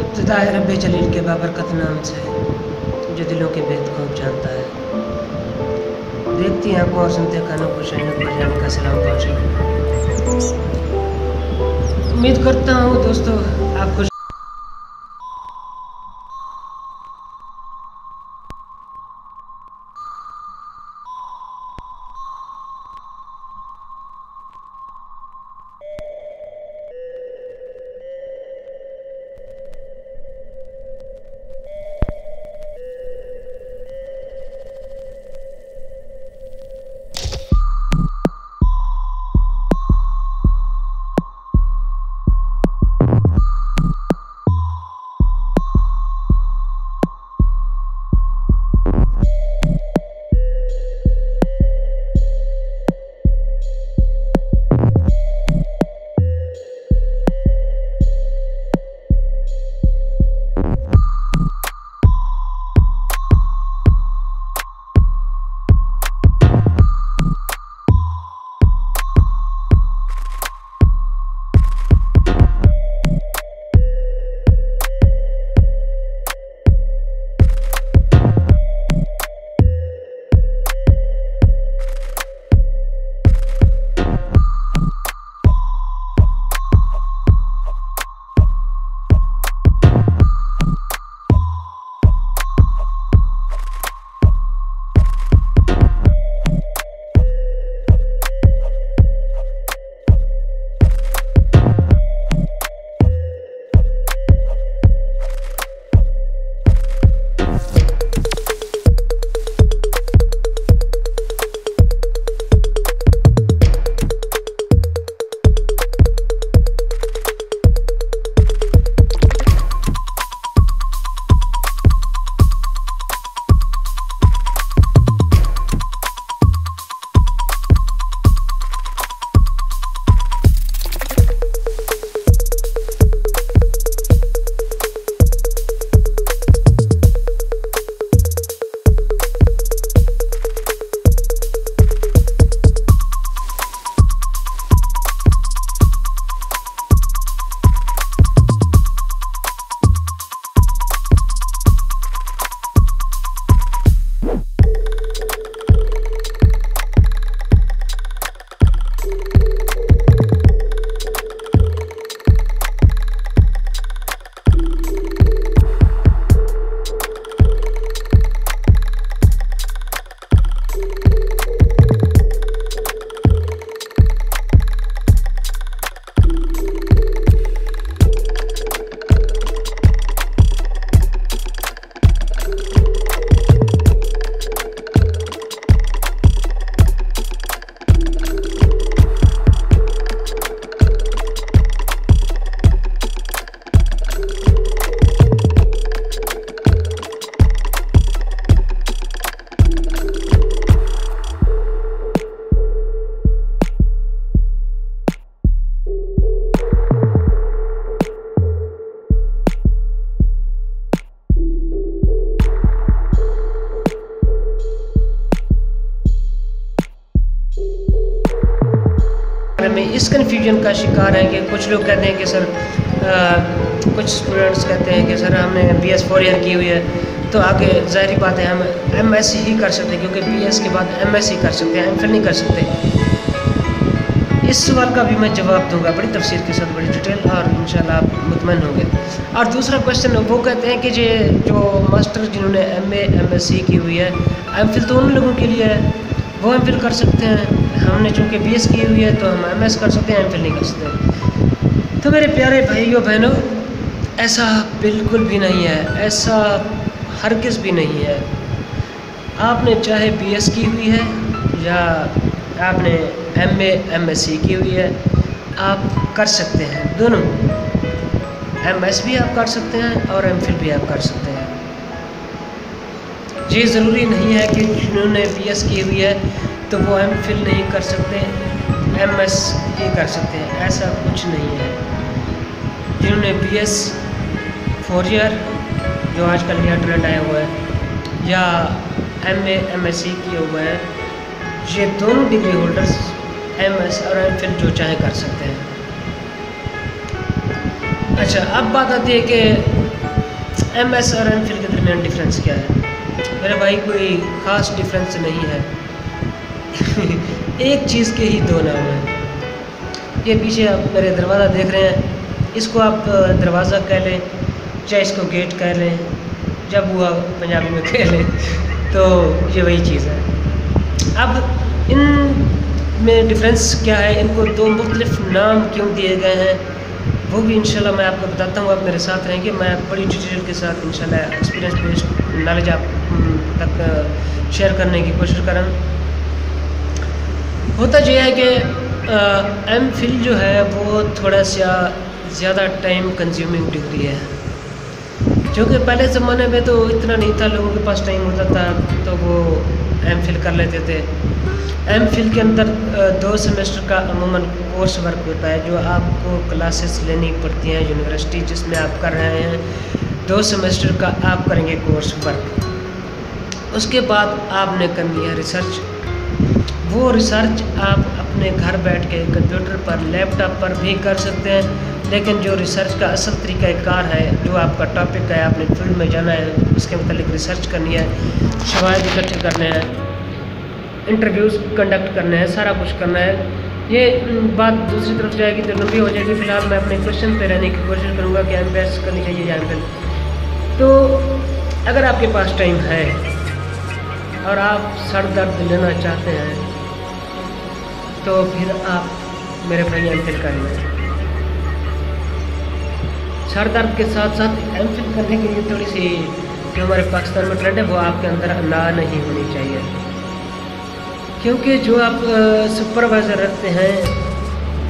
इब्तदा है रब जलील के बाबरकत नाम से जो दिलों के बेहद खूब जानता है। देखती हैं आपको और सुनते कानों को शहनक पर का सलाम पहुँचे उम्मीद करता हूँ दोस्तों, आप में इस कन्फ्यूज़न का शिकार हैं कि कुछ लोग कहते हैं कि सर आ, कुछ स्टूडेंट्स कहते हैं कि सर हमने बी एस फोर ईयर की हुई है। तो आगे ज़ाहरी बात है हम एम एस सी ही कर सकते हैं क्योंकि बी एस के बाद एम एस सी कर सकते हैं एम फिल नहीं कर सकते। इस सवाल का भी मैं जवाब दूँगा बड़ी तफसीर के साथ बड़ी डिटेल और इन आप मुतमन होंगे। और दूसरा क्वेश्चन वो कहते हैं कि जो मास्टर जिन्होंने M A M S C की हुई है एम फिल तो उन लोगों के लिए है। वो एम फिल कर सकते हैं। हमने चूँकि बी एस की हुई है तो हम एम एस कर सकते हैं एम फिल नहीं कर सकते। तो मेरे प्यारे भाइयों, बहनों, ऐसा बिल्कुल भी नहीं है, ऐसा हरगिज़ भी नहीं है। आपने चाहे बी एस की हुई है, या आपने M A M S C की हुई है, आप कर सकते हैं। दोनों। एम एस भी आप कर सकते हैं, और एम फिल भी आप कर सकते हैं। ये ज़रूरी नहीं है कि जिन्होंने बी एस की हुई है तो वो एम फिल नहीं कर सकते एम एस ही कर सकते हैं, ऐसा कुछ नहीं है। जिन्होंने बी एस फोर ईयर जो आजकल नया ट्रेंड आया हुआ है, या M A M S C किए हुए हैं, ये दोनों डिग्री होल्डर्स एम एस और एम फिल जो चाहे कर सकते हैं। अच्छा अब बात आती है कि एम एस और एम फिल के दरमियान डिफरेंस क्या है? मेरे भाई, कोई ख़ास डिफरेंस नहीं है। एक चीज़ के ही दो नाम हैं। ये पीछे आप मेरे दरवाज़ा देख रहे हैं। इसको आप दरवाज़ा कह लें, चाहे इसको गेट कह लें जब हुआ पंजाबी में कह लें तो ये वही चीज़ है। अब इन में डिफरेंस क्या है? इनको दो मुख्तलिफ़ नाम क्यों दिए गए हैं? वो भी इंशाल्लाह मैं आपको बताता हूँ। आप मेरे साथ रहेंगे। मैं बड़ी डिटेल के साथ इंशाल्लाह एक्सपीरियंस बेस्ड नॉलेज आप तक शेयर करने की कोशिश करें होता जो है कि एम फिल जो है, वो थोड़ा सा ज़्यादा टाइम कंज्यूमिंग डिग्री है। क्योंकि पहले ज़माने में तो इतना नहीं था, लोगों के पास टाइम होता था तो वो एम फिल कर लेते थे। एम फिल के अंदर दो सेमेस्टर का अमूमन कोर्स वर्क होता है, जो आपको क्लासेस लेनी पड़ती हैं यूनिवर्सिटी जिसमें आप कर रहे हैं, दो सेमेस्टर का आप करेंगे कोर्स वर्क उसके बाद आपने करनी है रिसर्च वो रिसर्च आप अपने घर बैठ के कंप्यूटर पर लैपटॉप पर भी कर सकते हैं, लेकिन जो रिसर्च का असल तरीका कार है, जो आपका टॉपिक है, आपने फ़ील्ड में जाना है, उसके मतलब रिसर्च करनी है शवाद इकट्ठे करने हैं इंटरव्यूज़ कंडक्ट करने हैं, सारा कुछ करना है। ये बात दूसरी तरफ़ जाएगी तो लंबी हो जाएगी, फ़िलहाल मैं अपने क्वेश्चन पे रहने की कोशिश करूँगा कि एम करनी चाहिए या एम तो अगर आपके पास टाइम है और आप सर दर्द लेना चाहते हैं तो फिर आप मेरे भाई एम फिल करेंगे सर दर्द के साथ साथ एम फिल करने के लिए थोड़ी सी जो हमारे पाकिस्तान में ट्रेंड है, वो आपके अंदर ना नहीं होनी चाहिए। क्योंकि जो आप सुपरवाइज़र रखते हैं,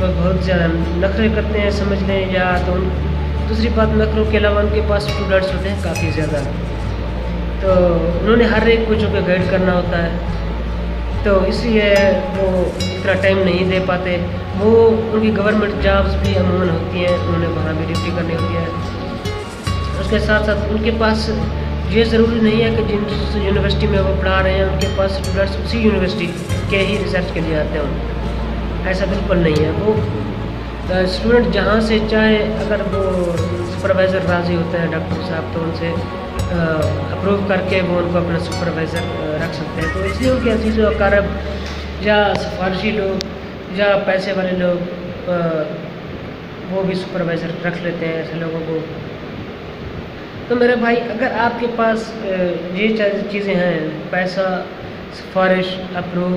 वो बहुत ज़्यादा नखरे करते हैं, समझ लें, या तो दूसरी बात नखरों के अलावा उनके पास स्टूडेंट्स होते हैं, काफ़ी ज़्यादा। तो उन्होंने हर एक को जो कि गाइड करना होता है। तो इसलिए वो इतना टाइम नहीं दे पाते। वो उनकी गवर्नमेंट जॉब्स भी अमूमन होती हैं, उन्होंने वहाँ भी ड्यूटी करनी होती है। उसके साथ साथ उनके पास ये ज़रूरी नहीं है कि जिन यूनिवर्सिटी में वो पढ़ा रहे हैं, उनके पास स्टूडेंट्स उसी यूनिवर्सिटी के ही रिसर्च के लिए आते हैं। ऐसा बिल्कुल नहीं है। वो स्टूडेंट जहाँ से चाहे, अगर वो सुपरवाइज़र राज़ी होते हैं डॉक्टर साहब तो उनसे अप्रूव करके वो उनको अपना सुपरवाइज़र रख सकते हैं। तो इसलिए उनके अज़ीज़ कारब या सिफारशी लोग, या पैसे वाले लोग वो भी सुपरवाइज़र रख लेते हैं ऐसे लोगों को। तो मेरे भाई, अगर आपके पास ये चीज़ें हैं, पैसा, सिफारिश अप्रूव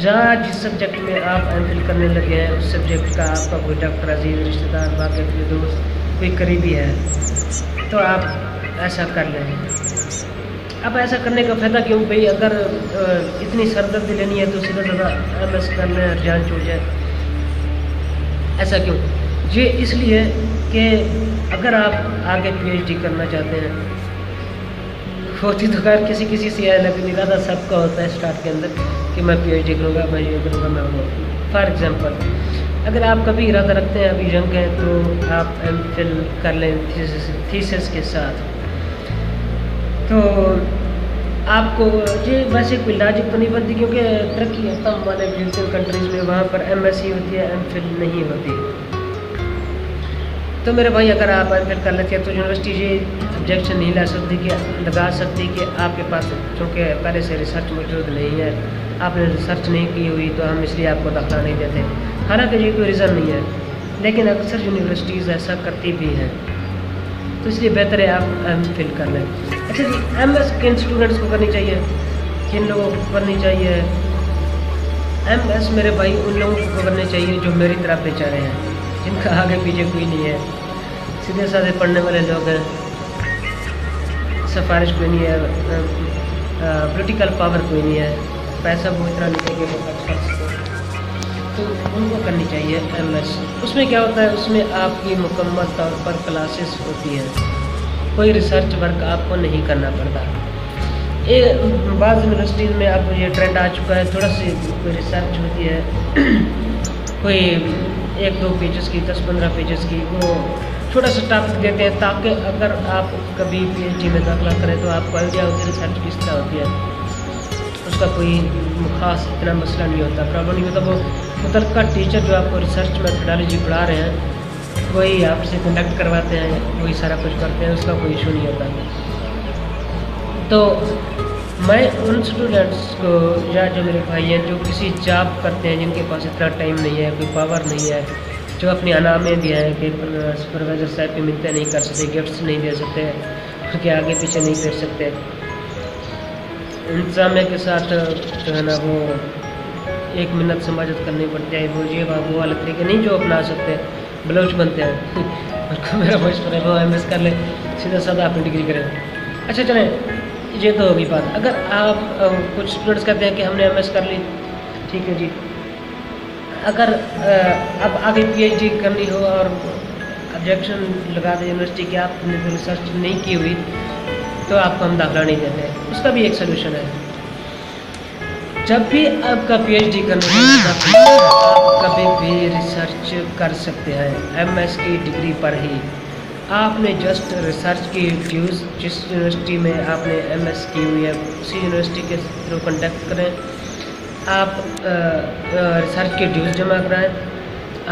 या जिस सब्जेक्ट में आप एम करने लगे हैं, उस सब्जेक्ट का आपका कोई डॉक्टर अज़ीज़ रिश्तेदार अपने दोस्त, कोई करीबी है तो आप ऐसा कर लें अब ऐसा करने का फ़ायदा क्यों? भाई, अगर इतनी सरदर्दी लेनी है तो सीधा सीधा एम एस कर लें जान छूट जाए। ऐसा क्यों? ये इसलिए कि अगर आप आगे पीएचडी करना चाहते हैं, होती तो खैर किसी किसी से है लेकिन इरादा सबका होता है स्टार्ट के अंदर कि मैं पीएचडी करूँगा, मैं ये करूँगा, मैं वो फॉर एग्ज़ाम्पल अगर आप कभी इरादा रखते हैं, अभी यंग हैं तो आप एम फिल कर लें थीसिस के साथ। तो आपको ये वैसे कोई लाजिक तो नहीं बनती क्योंकि तरक्की कम वाले यूरोपियन कंट्रीज़ में वहाँ पर एमएससी होती है एम नहीं होती। तो मेरे भाई, अगर आप एम कर लेते हैं तो यूनिवर्सिटी ये ऑब्जेक्शन नहीं ला सकती कि, लगा सकती कि आपके पास चूँकि पहले से रिसर्च मौजूद नहीं है। आपने रिसर्च नहीं की हुई तो हम इसलिए आपको दाखिला नहीं देते। हालाँकि ये कोई रीज़न नहीं है, लेकिन अक्सर यूनिवर्सिटीज़ ऐसा करती भी हैं। तो इसलिए बेहतर है आप एम फिल कर लें। अच्छा जी एम एस किन स्टूडेंट्स को करनी चाहिए। किन लोगों को करनी चाहिए एम एस मेरे भाई, उन लोगों को करनी चाहिए जो मेरी तरफ़ बेचारे हैं। जिनका आगे पीछे कोई नहीं है। सीधे साधे पढ़ने वाले लोग हैं। सिफारिश कोई नहीं है पोलिटिकल पावर कोई नहीं है। पैसा वो इतना नहीं है कि वो तो उनको करनी चाहिए एम एस उसमें क्या होता है, उसमें आपकी मुकम्मल तौर पर क्लासेस होती हैं। कोई रिसर्च वर्क आपको नहीं करना पड़ता। ये बाद यूनिवर्सिटीज़ में अब ये ट्रेंड आ चुका है, थोड़ा सी कोई रिसर्च होती है। कोई एक दो पेजेस की, दस पंद्रह पेजेस की, वो छोटा सा टॉपिक देते हैं, ताकि अगर आप कभी पीएचडी में दाखिला करें तो आपको आइडिया होती है रिसर्च किस तरह होती है। उसका कोई खास इतना मसला नहीं होता। प्रॉब्लम नहीं होता वो मुतल टीचर जो आपको रिसर्च मैथडोलॉजी पढ़ा रहे हैं, वही आपसे कंडक्ट करवाते हैं, वही सारा कुछ करते हैं, उसका कोई इशू नहीं होता। तो मैं उन स्टूडेंट्स को या जो मेरे भाई हैं, जो किसी जॉब करते हैं, जिनके पास इतना टाइम नहीं है, कोई पावर नहीं है, जो अपनी अनामे भी हैं कि सुपरवाइज़र साहब की मिलते नहीं कर सकते गिफ्ट्स नहीं दे सकते उनके आगे पीछे नहीं फिर सकते इंतजामिया के साथ जो है ना वो एक मिनट समाजत करनी पड़ती है, वो ये वो वाले तरीके नहीं जो अपना सकते ब्लाउज बनते हैं। उनको मेरा मशवरा है वो एम कर ले, सीधा साधा अपनी डिग्री करें। अच्छा चलें, ये तो होगी बात। अगर आप कुछ स्टूडेंट्स कहते हैं कि हमने एमएस कर ली, ठीक है जी। अगर अब आगे पीएचडी करनी हो और ऑब्जेक्शन लगा दें यूनिवर्सिटी की, आपने रिसर्च नहीं की हुई तो आपको हम दाखिला नहीं देते उसका भी एक सोल्यूशन है। जब भी आपका पीएचडी करने का आप कभी भी रिसर्च कर सकते हैं। एमएस की डिग्री पर ही। आपने जस्ट रिसर्च की ड्यूज़ जिस यूनिवर्सिटी में आपने एमएस की हुई है, उसी यूनिवर्सिटी के थ्रू कंडक्ट करें। आप रिसर्च की ड्यूज़ जमा कराएँ।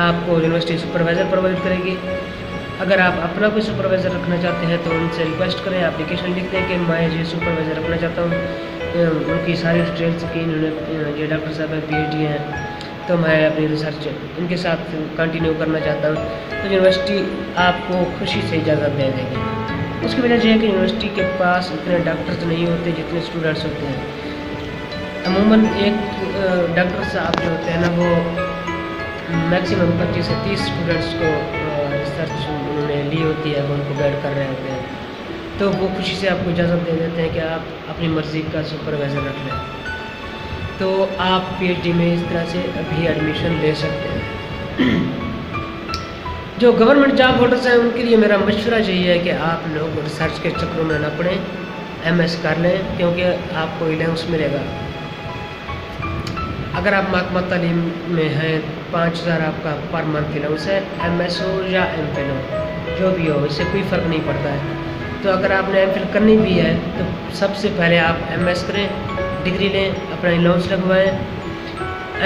आपको यूनिवर्सिटी सुपरवाइज़र प्रोवाइड करेगी। अगर आप अपना कोई सुपरवाइज़र रखना चाहते हैं तो उनसे रिक्वेस्ट करें एप्लीकेशन लिख दें कि, मैं ये सुपरवाइज़र रखना चाहता हूँ। उनकी सारी डिटेल्स की, इन्होंने ये डॉक्टर साहब हैं पी हैं तो मैं अपनी रिसर्च इनके साथ कंटिन्यू करना चाहता हूँ। तो यूनिवर्सिटी आपको खुशी से इजाज़त दे देगी। उसकी वजह यह है कि यूनिवर्सिटी के पास इतने डॉक्टर्स नहीं होते जितने स्टूडेंट्स होते हैं। अमूमन एक डॉक्टर साहब जो होते हैं ना, वो मैक्सिमम पच्चीस से तीस स्टूडेंट्स को रिसर्च उन्होंने ली होती है उनको गाइड कर रहे होते हैं। तो वो खुशी से आपको इजाज़त दे देते हैं कि आप अपनी मर्ज़ी का सुपरवाइज़र रख लें तो आप पीएचडी में इस तरह से अभी एडमिशन ले सकते हैं। जो गवर्नमेंट जॉब होल्डर्स हैं, उनके लिए मेरा मशवरा यही है कि आप लोग रिसर्च के चक्रों में ना पड़ें एमएस कर लें, क्योंकि आपको अलाउंस मिलेगा। अगर आप महकमा तलीम में हैं, पाँच हज़ार आपका पर मंथ अलाउंस है एम एस हो या एम हो जो भी हो, इससे कोई फ़र्क नहीं पड़ता है। तो अगर आपने एम करनी भी है तो सबसे पहले आप एम एस करें, डिग्री लें, अपना अलाउंस लगवाएँ।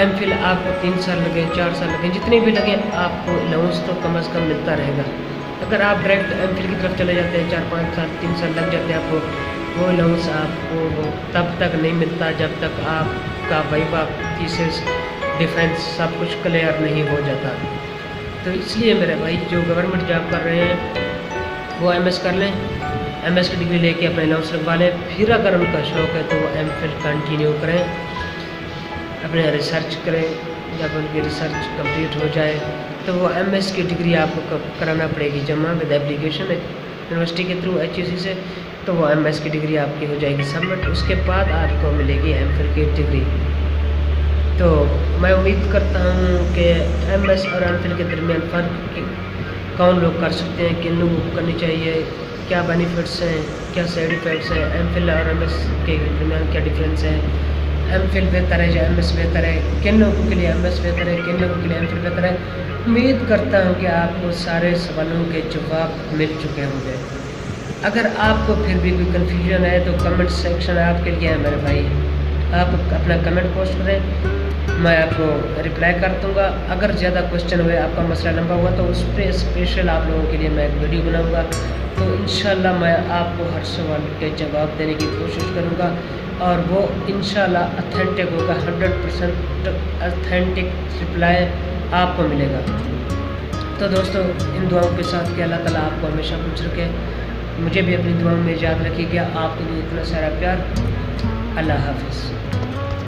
एम फिल आपको तीन साल लगे, चार साल लगे, जितने भी लगे, आपको अलाउंस तो कम अज़ कम मिलता रहेगा। अगर आप डायरेक्ट एम फिल की तरफ़ चले जाते हैं, चार पाँच साल, तीन साल लग जाते हैं आपको, वो अलाउंस आपको तब तक नहीं मिलता, जब तक आपका वाइवा थीसिस डिफेंस सब कुछ क्लियर नहीं हो जाता। तो इसलिए मेरे भाई जो गवर्नमेंट जॉब कर रहे हैं, वो एमएस कर लें। एमएस की डिग्री लेके अपने अलाउंस लगवा लें। फिर अगर उनका शौक़ है तो वो एम कंटिन्यू करें। अपने रिसर्च करें। जब उनकी रिसर्च कंप्लीट हो जाए तो वो एमएस की डिग्री आपको कराना पड़ेगी? जमा विद एप्लीकेशन यूनिवर्सिटी के थ्रू एचयूसी से तो वो एमएस की डिग्री आपकी हो जाएगी सबमिट उसके बाद आपको मिलेगी एम की डिग्री तो मैं उम्मीद करता हूँ कि एम एस और एम फिल के दरमियान फ़र्क कौन लोग कर सकते हैं, किन लोगों को करनी चाहिए, क्या बेनिफिट्स हैं, क्या साइड इफ़ेक्ट्स हैं एम फिल और एम एस के दरमियान क्या डिफरेंस है एम फिल बेहतर है या एम एस बेहतर है, किन लोगों के लिए एम एस बेहतर है, किन लोगों के लिए एम फिल बेहतर है? उम्मीद करता हूँ कि आपको सारे सवालों के जवाब मिल चुके होंगे। अगर आपको फिर भी कोई कन्फ्यूज़न है तो कमेंट सेक्शन आपके लिए है मेरे भाई। आप अपना कमेंट पोस्ट करें। मैं आपको रिप्लाई कर दूँगा। अगर ज़्यादा क्वेश्चन हुए, आपका मसला लंबा हुआ तो उस पर स्पेशल आप लोगों के लिए मैं एक वीडियो बनाऊँगा। तो इन मैं आपको हर सवाल के जवाब देने की कोशिश करूँगा और वो इन अथेंटिक होगा। हंड्रेड परसेंट अथेंटिक रिप्लाई आपको मिलेगा। तो दोस्तों, इन दुआओं के साथ कि अल्लाह ताला आपको हमेशा कुछ रखे। मुझे भी अपनी दुआओं में याद रखिएगा। आपके लिए इतना सारा प्यार। अल्लाह हाफिज़।